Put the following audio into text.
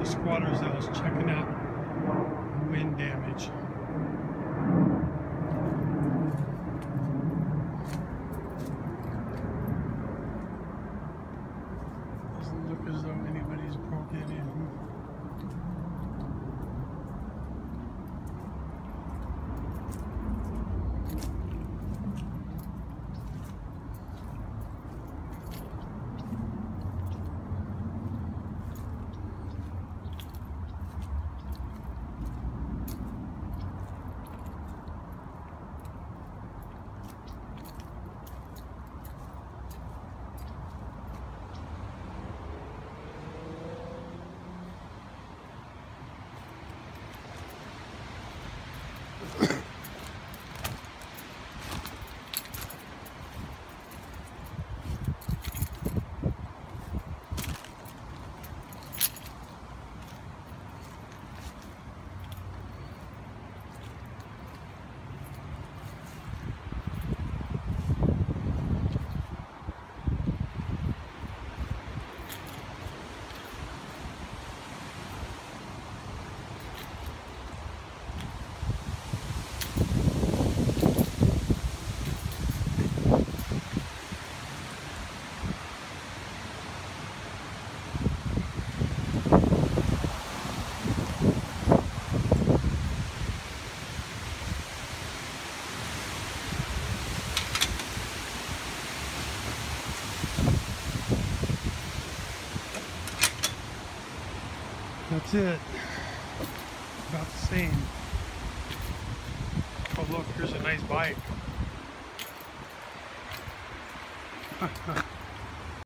the squatter's that was checking out wind damage. Doesn't look as though anybody's broken in. That's it. About the same. Oh look, here's a nice bike.